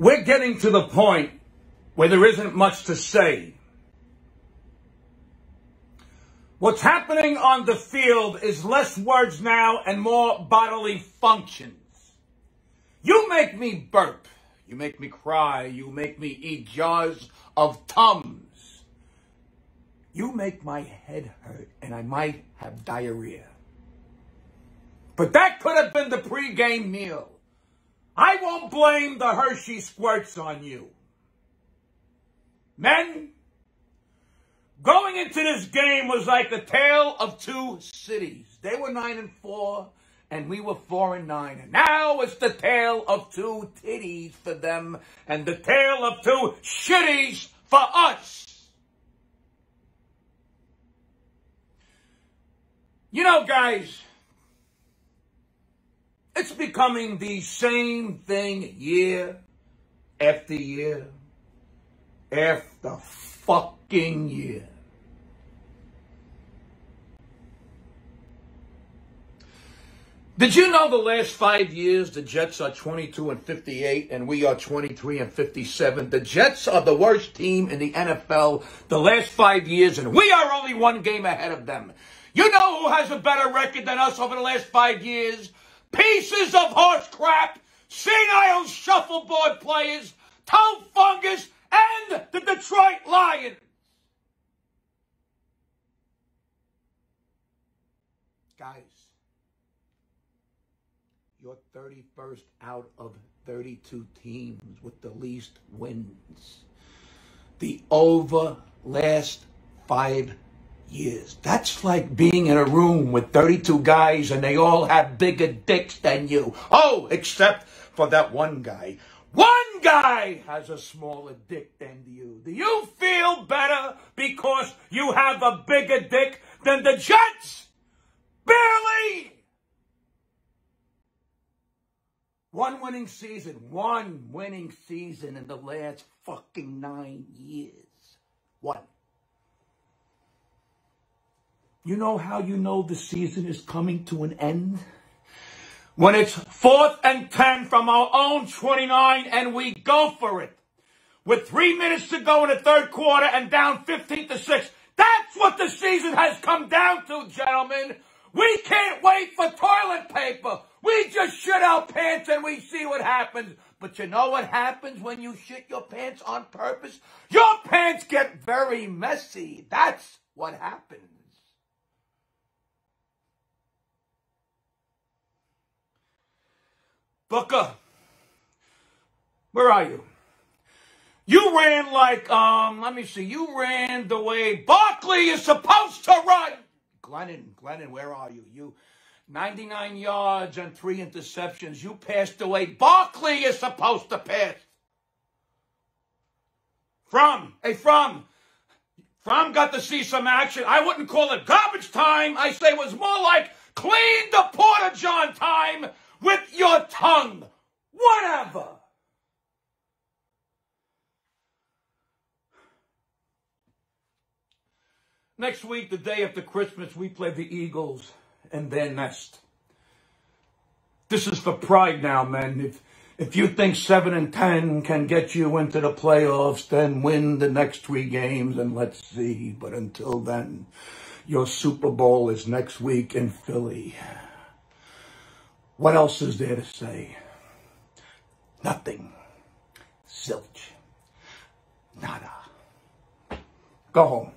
We're getting to the point where there isn't much to say. What's happening on the field is less words now and more bodily functions. You make me burp. You make me cry. You make me eat jars of Tums. You make my head hurt and I might have diarrhea. But that could have been the pregame meal. I won't blame the Hershey squirts on you. Men, going into this game was like the tale of two cities. They were nine and four, and we were four and nine. And now it's the tale of two titties for them, and the tale of two shitties for us. You know, guys, it's becoming the same thing year after year after fucking year. Did you know the last five years the Jets are 22 and 58 and we are 23 and 57? The Jets are the worst team in the NFL the last five years and we are only one game ahead of them. You know who has a better record than us over the last five years? Pieces of horse crap, senile shuffleboard players, toe fungus, and the Detroit Lions. Guys, you're 31st out of 32 teams with the least wins. The over last five years. That's like being in a room with 32 guys and they all have bigger dicks than you. Oh, except for that one guy. One guy has a smaller dick than you. Do you feel better because you have a bigger dick than the Jets? Barely! One winning season, one winning season in the last fucking nine years. One. You know how you know the season is coming to an end? When it's fourth and 10 from our own 29 and we go for it. With three minutes to go in the third quarter and down 15 to 6. That's what the season has come down to, gentlemen. We can't wait for toilet paper. We just shit our pants and we see what happens. But you know what happens when you shit your pants on purpose? Your pants get very messy. That's what happens. Booker, where are you? You ran like, um, let me see, you ran the way Barkley is supposed to run. Glennon, Glennon, where are you? You 99 yards and three interceptions. You passed the way Barkley is supposed to pass. Fromm, hey, Fromm, Fromm got to see some action. I wouldn't call it garbage time. I say it was more like clean the porta John time with your tongue. Whatever. Next week, the day after Christmas, we play the Eagles and their nest. This is for pride now, man. If if you think seven and ten can get you into the playoffs, then win the next three games and let's see. But until then, your Super Bowl is next week in Philly. What else is there to say? Nothing. Zilch. Nada. Go home.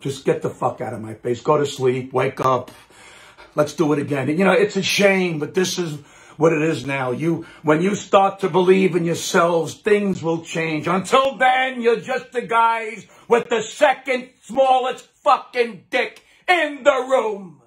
Just get the fuck out of my face. Go to sleep. Wake up. Let's do it again. You know, it's a shame, but this is what it is now. You, when you start to believe in yourselves, things will change. Until then, you're just the guys with the second smallest fucking dick in the room.